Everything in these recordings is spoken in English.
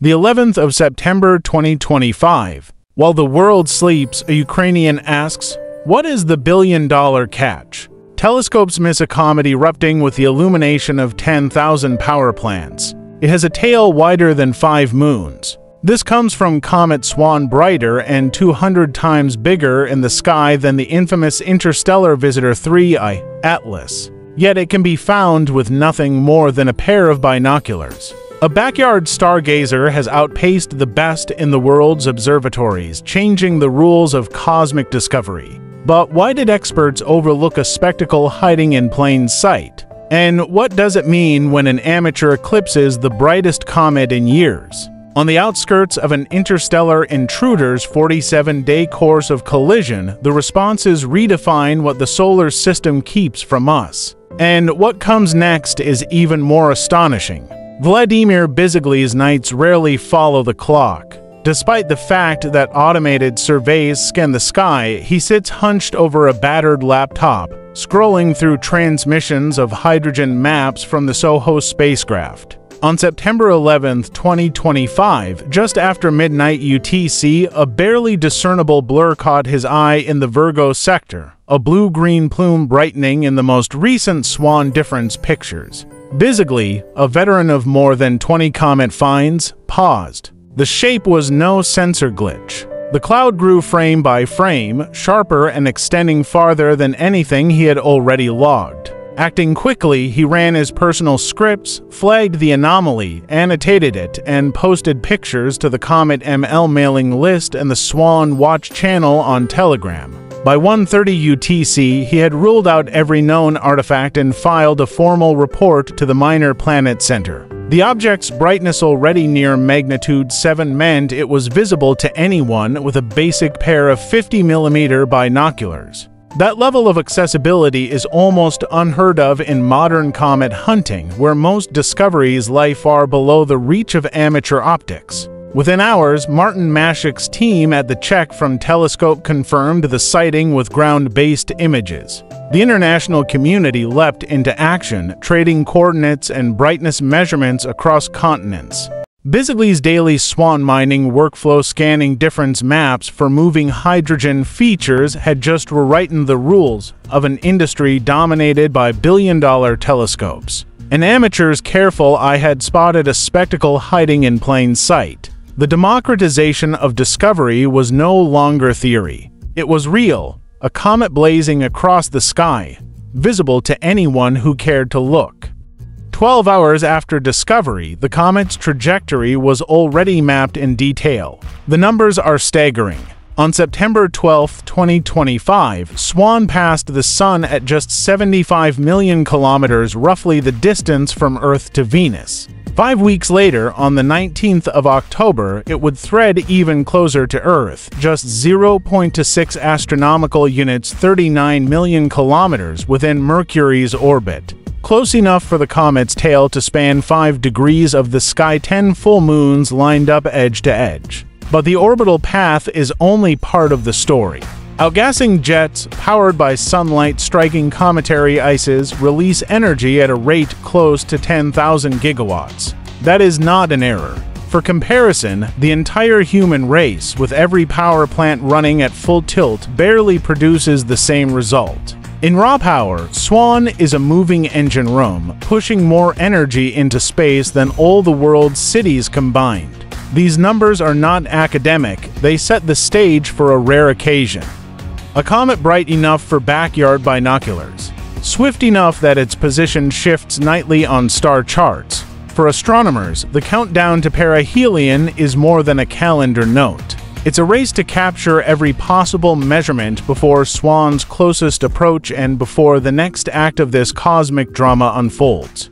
The 11th of September 2025. While the world sleeps, a Ukrainian asks, What is the billion dollar catch? Telescopes miss a comet erupting with the illumination of 10,000 power plants. It has a tail wider than five moons. This comes from comet Swan brighter and 200 times bigger in the sky than the infamous interstellar visitor 3I, Atlas. Yet it can be found with nothing more than a pair of binoculars. A backyard stargazer has outpaced the best in the world's observatories, changing the rules of cosmic discovery. But why did experts overlook a spectacle hiding in plain sight? And what does it mean when an amateur eclipses the brightest comet in years? On the outskirts of an interstellar intruder's 47 day course of collision, the responses redefine what the solar system keeps from us. And what comes next is even more astonishing. Vladimir Bezugly's nights rarely follow the clock. Despite the fact that automated surveys scan the sky, he sits hunched over a battered laptop, scrolling through transmissions of hydrogen maps from the SOHO spacecraft. On September 11, 2025, just after midnight UTC, a barely discernible blur caught his eye in the Virgo sector, a blue-green plume brightening in the most recent Swan difference pictures. Bezugly, a veteran of more than 20 comet finds, paused. The shape was no sensor glitch. The cloud grew frame by frame, sharper and extending farther than anything he had already logged. Acting quickly, he ran his personal scripts, flagged the anomaly, annotated it, and posted pictures to the Comet ML mailing list and the Swan Watch channel on Telegram. By 1:30 UTC, he had ruled out every known artifact and filed a formal report to the Minor Planet Center. The object's brightness already near magnitude 7 meant it was visible to anyone with a basic pair of 50mm binoculars. That level of accessibility is almost unheard of in modern comet hunting, where most discoveries lie far below the reach of amateur optics. Within hours, Martin Mašek's team at the Czech FRAM Telescope confirmed the sighting with ground-based images. The international community leapt into action, trading coordinates and brightness measurements across continents. Bezugly's daily swan mining workflow scanning difference maps for moving hydrogen features had just rewritten the rules of an industry dominated by billion-dollar telescopes. An amateur's careful eye had spotted a spectacle hiding in plain sight. The democratization of discovery was no longer theory. It was real, a comet blazing across the sky, visible to anyone who cared to look. Twelve hours after discovery, the comet's trajectory was already mapped in detail. The numbers are staggering. On September 12, 2025, Swan passed the Sun at just 75 million kilometers, roughly the distance from Earth to Venus. Five weeks later, on the 19th of October, it would thread even closer to Earth, just 0.26 astronomical units 39 million kilometers within Mercury's orbit. Close enough for the comet's tail to span 5 degrees of the sky 10 full moons lined up edge to edge. But the orbital path is only part of the story. Outgassing jets, powered by sunlight striking cometary ices, release energy at a rate close to 10,000 gigawatts. That is not an error. For comparison, the entire human race, with every power plant running at full tilt, barely produces the same result. In raw power, Swan is a moving engine room, pushing more energy into space than all the world's cities combined. These numbers are not academic, they set the stage for a rare occasion. A comet bright enough for backyard binoculars, swift enough that its position shifts nightly on star charts. For astronomers, the countdown to perihelion is more than a calendar note. It's a race to capture every possible measurement before Swan's closest approach and before the next act of this cosmic drama unfolds.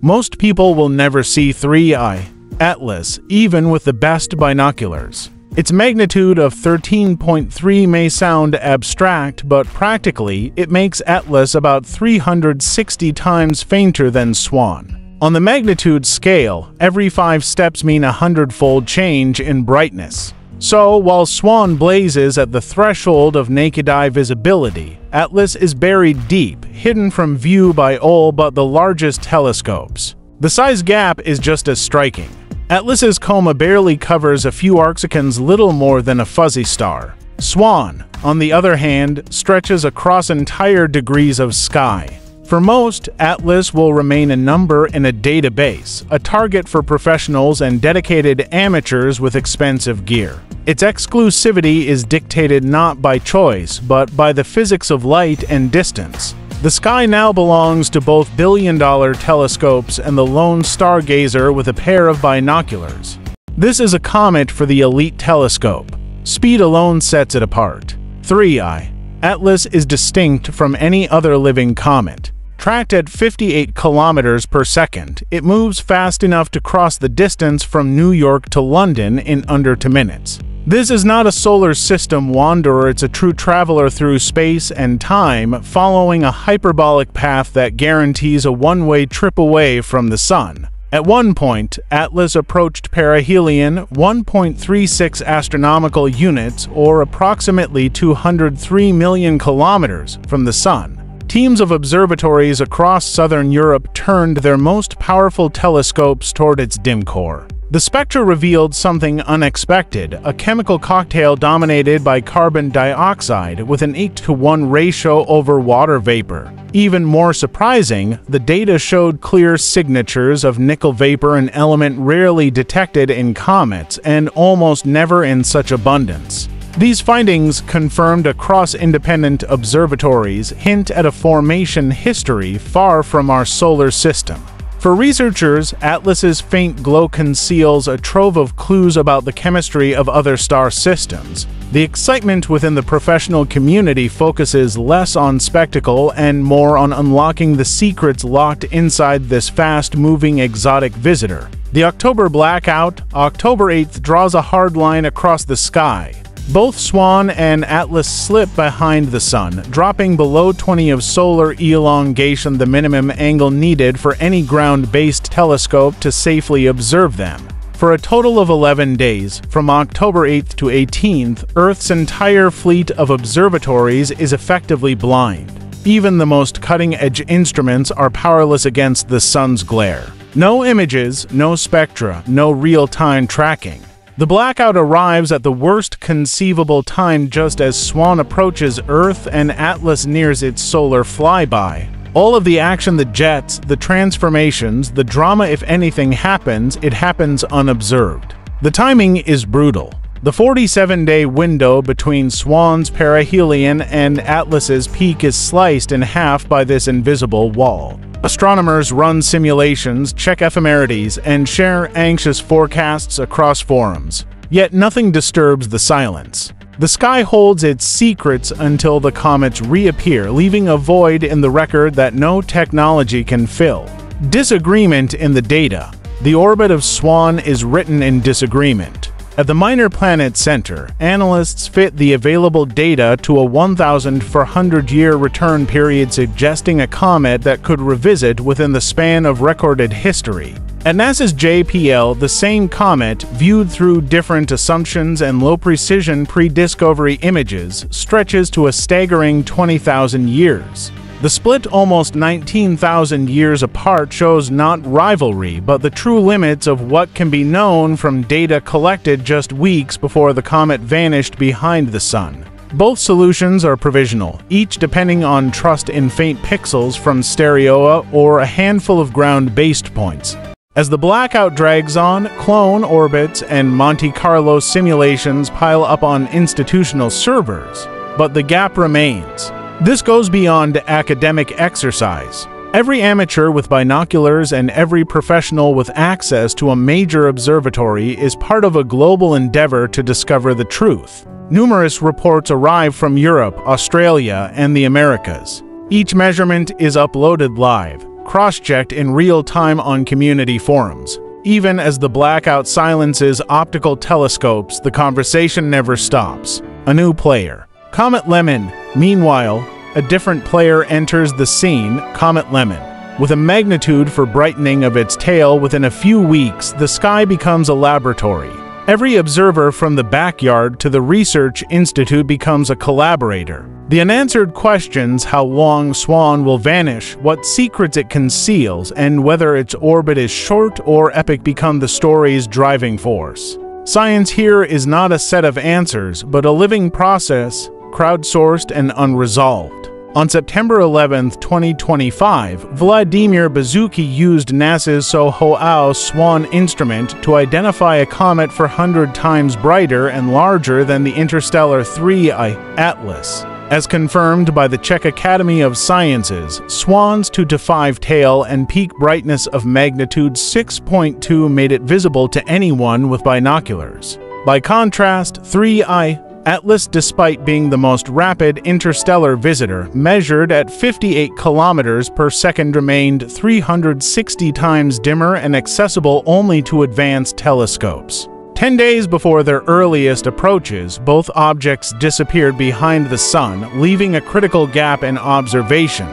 Most people will never see 3I, Atlas, even with the best binoculars. Its magnitude of 13.3 may sound abstract, but practically, it makes Atlas about 360 times fainter than Swan. On the magnitude scale, every five steps mean a hundredfold change in brightness. So, while Swan blazes at the threshold of naked eye visibility, Atlas is buried deep, hidden from view by all but the largest telescopes. The size gap is just as striking. Atlas's coma barely covers a few arcseconds little more than a fuzzy star. Swan, on the other hand, stretches across entire degrees of sky. For most, Atlas will remain a number in a database, a target for professionals and dedicated amateurs with expensive gear. Its exclusivity is dictated not by choice, but by the physics of light and distance. The sky now belongs to both billion-dollar telescopes and the lone stargazer with a pair of binoculars. This is a comet for the Elite Telescope. Speed alone sets it apart. 3i. Atlas is distinct from any other living comet. Tracked at 58 kilometers per second, it moves fast enough to cross the distance from New York to London in under 2 minutes. This is not a solar system wanderer, it's a true traveler through space and time, following a hyperbolic path that guarantees a one-way trip away from the Sun. At one point, Atlas approached perihelion 1.36 astronomical units, or approximately 203 million kilometers, from the Sun. Teams of observatories across southern Europe turned their most powerful telescopes toward its dim core. The spectra revealed something unexpected, a chemical cocktail dominated by carbon dioxide with an 8 to 1 ratio over water vapor. Even more surprising, the data showed clear signatures of nickel vapor, an element rarely detected in comets and almost never in such abundance. These findings, confirmed across independent observatories, hint at a formation history far from our solar system. For researchers, Atlas's faint glow conceals a trove of clues about the chemistry of other star systems. The excitement within the professional community focuses less on spectacle and more on unlocking the secrets locked inside this fast-moving exotic visitor. The October blackout, October 8th, draws a hard line across the sky, both Swan and Atlas slip behind the Sun, dropping below 20 of solar elongation the minimum angle needed for any ground-based telescope to safely observe them. For a total of 11 days, from October 8th to 18th, Earth's entire fleet of observatories is effectively blind. Even the most cutting-edge instruments are powerless against the sun's glare. No images, no spectra, no real-time tracking. The blackout arrives at the worst conceivable time just as Swan approaches Earth and Atlas nears its solar flyby. All of the action, the jets, the transformations, the drama if anything happens, it happens unobserved. The timing is brutal. The 47-day window between Swan's perihelion and Atlas's peak is sliced in half by this invisible wall. Astronomers run simulations, check ephemerides, and share anxious forecasts across forums. Yet nothing disturbs the silence. The sky holds its secrets until the comets reappear, leaving a void in the record that no technology can fill. Disagreement in the data. The orbit of Swan is written in disagreement. At the Minor Planet Center, analysts fit the available data to a 1,400 year return period suggesting a comet that could revisit within the span of recorded history. At NASA's JPL, the same comet, viewed through different assumptions and low precision pre discovery images, stretches to a staggering 20,000 years. The split almost 19,000 years apart shows not rivalry, but the true limits of what can be known from data collected just weeks before the comet vanished behind the Sun. Both solutions are provisional, each depending on trust in faint pixels from STEREO-A or a handful of ground-based points. As the blackout drags on, clone orbits and Monte Carlo simulations pile up on institutional servers, but the gap remains. This goes beyond academic exercise. Every amateur with binoculars and every professional with access to a major observatory is part of a global endeavor to discover the truth. Numerous reports arrive from Europe, Australia, and the Americas. Each measurement is uploaded live, cross-checked in real time on community forums. Even as the blackout silences optical telescopes, the conversation never stops. A new player. Comet Lemmon, meanwhile, a different player enters the scene, Comet Lemmon. With a magnitude for brightening of its tail within a few weeks, the sky becomes a laboratory. Every observer from the backyard to the research institute becomes a collaborator. The unanswered questions how long Swan will vanish, what secrets it conceals, and whether its orbit is short or epic become the story's driving force. Science here is not a set of answers, but a living process, crowdsourced and unresolved. On September 11, 2025, Vladimir Bezuki used NASA's SOHO-AO SWAN instrument to identify a comet for 100 times brighter and larger than the interstellar 3I Atlas. As confirmed by the Czech Academy of Sciences, SWAN's 2 to 5 tail and peak brightness of magnitude 6.2 made it visible to anyone with binoculars. By contrast, 3I Atlas, despite being the most rapid interstellar visitor, measured at 58 kilometers per second, remained 360 times dimmer and accessible only to advanced telescopes. Ten days before their earliest approaches, both objects disappeared behind the Sun, leaving a critical gap in observation.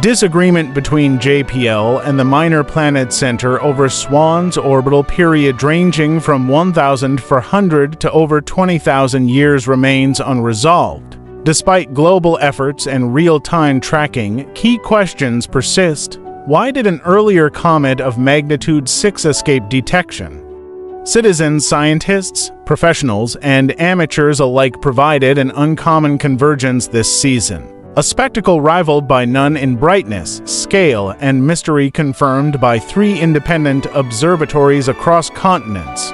Disagreement between JPL and the Minor Planet Center over Swan's orbital period ranging from 1,400 to over 20,000 years remains unresolved. Despite global efforts and real-time tracking, key questions persist. Why did an earlier comet of magnitude 6 escape detection? Citizens, scientists, professionals, and amateurs alike provided an uncommon convergence this season. A spectacle rivaled by none in brightness, scale, and mystery confirmed by three independent observatories across continents.